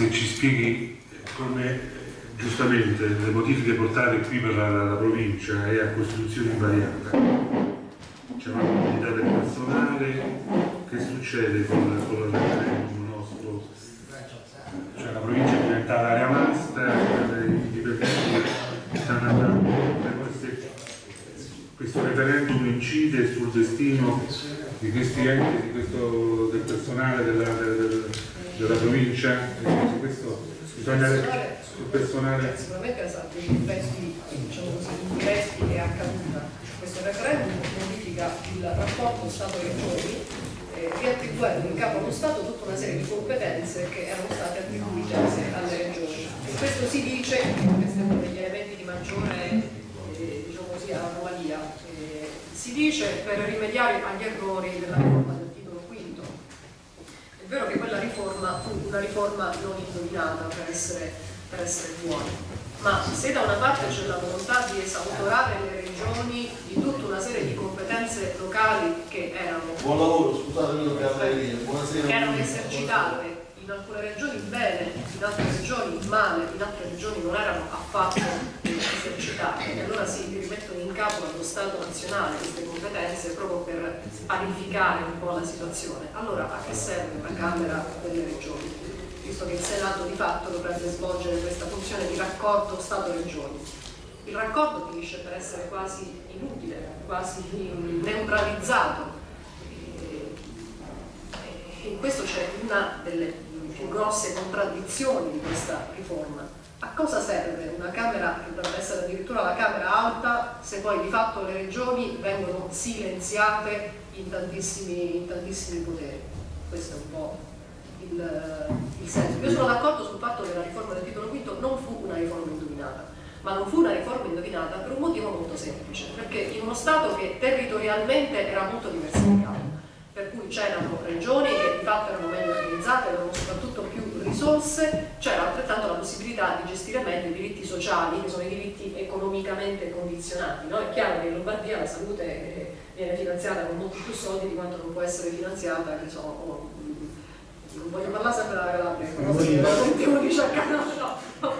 se ci spieghi come giustamente le modifiche portate qui per la, la provincia è a Costituzione invariata, c'è una mobilità del personale, che succede con, con il incide sul destino di questi enti, di questo, del personale della, del, della provincia? Su questo bisogna sul personale. Sicuramente sa degli effetti, diciamo così, indiretti che è accaduta. Questo referendum modifica il rapporto Stato-Regioni eh, riattribuendo in capo allo Stato tutta una serie di competenze che erano state attribuite alle regioni. E questo si dice, questo è uno degli elementi di maggiore eh, diciamo così, anomalia, eh, si dice per rimediare agli errori della riforma del titolo quinto. È vero che quella riforma fu una riforma non indovinata per essere, per essere buona, ma se da una parte c'è la volontà di esautorare le regioni di tutta una serie di competenze locali che erano, Buon lavoro, scusatemi buonasera. che erano esercitate in alcune regioni bene, in altre regioni male, in altre regioni non erano affatto esercitate e allora si rimettono in capo Stato nazionale queste competenze proprio per parificare un po' la situazione. Allora a che serve la Camera delle Regioni? Visto che il Senato di fatto dovrebbe svolgere questa funzione di raccordo Stato-Regioni. Il raccordo finisce per essere quasi inutile, quasi neutralizzato. E in questo c'è una delle più grosse contraddizioni di questa riforma. A cosa serve una Camera che dovrebbe essere addirittura la Camera alta se poi di fatto le regioni vengono silenziate in tantissimi, in tantissimi poteri? Questo è un po' il, il senso. Io sono d'accordo sul fatto che la riforma del titolo quinto non fu una riforma indovinata, ma non fu una riforma indovinata per un motivo molto semplice, perché in uno Stato che territorialmente era molto diversificato, per cui c'erano regioni che di fatto erano meglio organizzate, avevano soprattutto più risorse, c'era altrettanto la possibilità di gestire meglio i diritti sociali, che sono i diritti economicamente condizionati. No? È chiaro che in Lombardia la salute eh, viene finanziata con molti più soldi di quanto non può essere finanziata, che so, oh, non voglio parlare sempre della Calabria, continuo di cercare, no, no,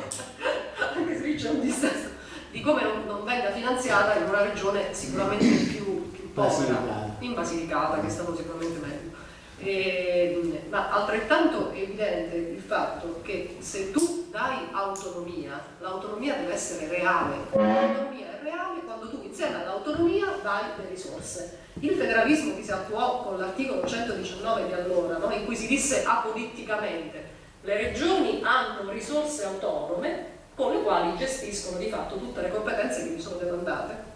anche se lì c'è un dissenso di come non, non, venga finanziata in una regione sicuramente più, più povera in Basilicata, che è stato sicuramente meglio. E, ma altrettanto evidente il fatto che se tu dai autonomia, l'autonomia deve essere reale. L'autonomia è reale quando tu insieme all'autonomia dai le risorse. Il federalismo che si attuò con l'articolo 119 di allora, no? in cui si disse apoliticamente le regioni hanno risorse autonome con le quali gestiscono di fatto tutte le competenze che gli sono demandate.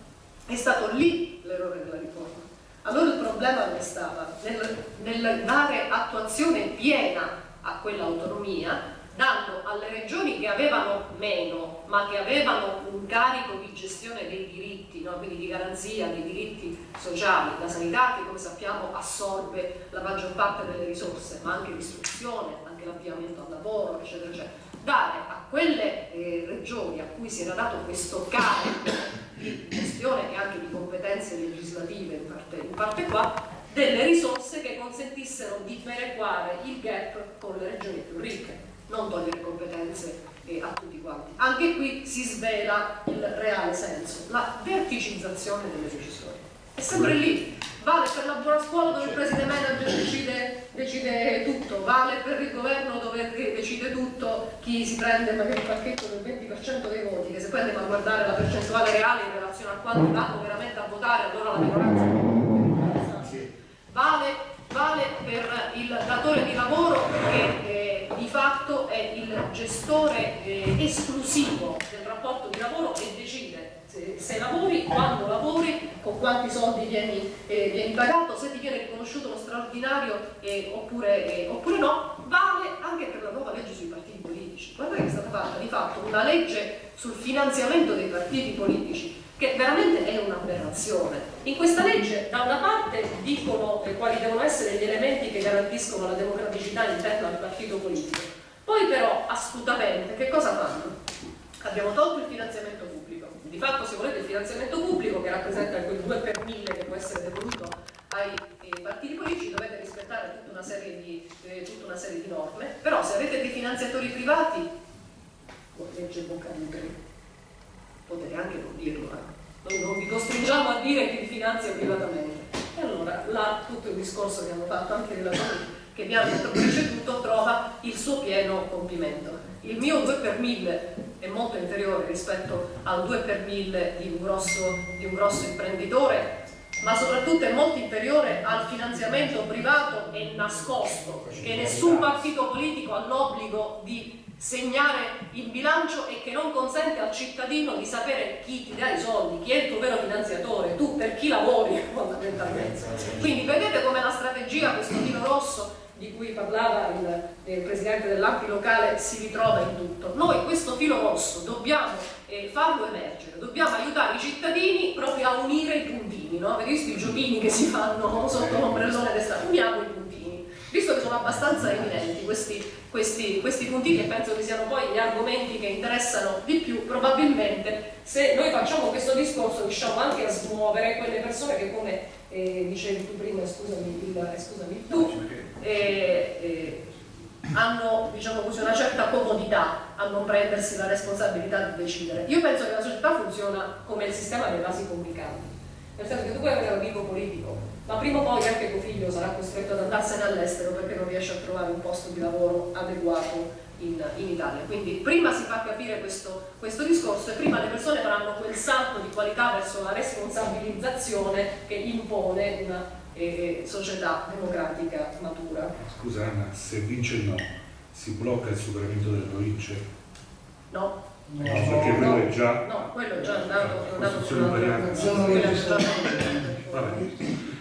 È stato lì l'errore della riforma allora il problema dove stava? Nel, nel dare attuazione piena a quell'autonomia, dando alle regioni che avevano meno, ma che avevano un carico di gestione dei diritti, no? quindi di garanzia dei diritti sociali, la sanità che come sappiamo assorbe la maggior parte delle risorse, ma anche l'istruzione, anche l'avviamento al lavoro, eccetera, eccetera. Dare a quelle eh, regioni a cui si era dato questo carico di gestione e anche di competenze legislative in parte, qua, delle risorse che consentissero di perequare il gap con le regioni più ricche, non togliere competenze eh, a tutti quanti. Anche qui si svela il reale senso, la verticizzazione delle decisioni. È sempre lì, vale per la buona scuola dove il preside manager decide, decide, tutto, vale per il governo dove decide tutto chi si prende magari il pacchetto del 20% dei voti, che se poi andiamo a guardare la percentuale reale in relazione a quanti vanno veramente a votare, allora la minoranza vale, vale per il datore di lavoro che eh, di fatto è il gestore eh, esclusivo del rapporto di lavoro e decide se, se, lavori, quando lavori, con quanti soldi vieni, eh, vieni pagato, se ti viene riconosciuto lo straordinario eh, oppure, eh, oppure, no, vale anche per la nuova legge sui partiti politici. Guardate che è stata fatta di fatto una legge sul finanziamento dei partiti politici che veramente è un'aberrazione. In questa legge da una parte dicono quali devono essere gli elementi che garantiscono la democraticità interna al partito politico, poi però astutamente che cosa fanno? Abbiamo tolto il finanziamento pubblico, di fatto se volete il finanziamento pubblico che rappresenta quel 2 per 1000 che può essere devoluto ai eh, partiti politici dovete rispettare tutta una, di, eh, tutta una serie di norme, però se avete dei finanziatori privati, legge Boccalibri, potete anche non dirlo, eh. noi non vi costringiamo a dire chi vi finanzia privatamente. E allora là tutto il discorso che hanno fatto anche i relatori che mi hanno preceduto trova il suo pieno compimento. Il mio 2 per 1000 è molto inferiore rispetto al 2 per 1000 di di un grosso imprenditore ma soprattutto è molto inferiore al finanziamento privato e nascosto che nessun partito politico ha l'obbligo di segnare il bilancio e che non consente al cittadino di sapere chi ti dà i soldi, chi è il tuo vero finanziatore, tu per chi lavori fondamentalmente. Quindi vedete come la strategia, questo vino rosso di cui parlava il, il presidente dell'AMPI locale si ritrova in tutto. Noi questo filo rosso dobbiamo eh, farlo emergere, dobbiamo aiutare i cittadini proprio a unire i puntini, no? Avete visto i giochini che si fanno sotto l'ombrellone d'estate? Uniamo i puntini, visto che sono abbastanza evidenti questi, questi, questi puntini e penso che siano poi gli argomenti che interessano di più, probabilmente se noi facciamo questo discorso riusciamo anche a smuovere quelle persone che come eh, dicevi tu prima, scusami, scusami tu, eh, eh, hanno diciamo così, una certa comodità a non prendersi la responsabilità di decidere. Io penso che la società funziona come il sistema dei vasi complicati, nel senso che tu puoi avere un amico politico, ma prima o poi anche tuo figlio sarà costretto ad andarsene all'estero perché non riesce a trovare un posto di lavoro adeguato in, in Italia. Quindi prima si fa capire questo, questo, discorso e prima le persone faranno quel salto di qualità verso la responsabilizzazione che impone una eh, società democratica matura. Scusa Anna, se vince il no, si blocca il superamento delle province? No. No, perché no, quello è già... No, quello è già andato... Costituzione variante. Vabbè.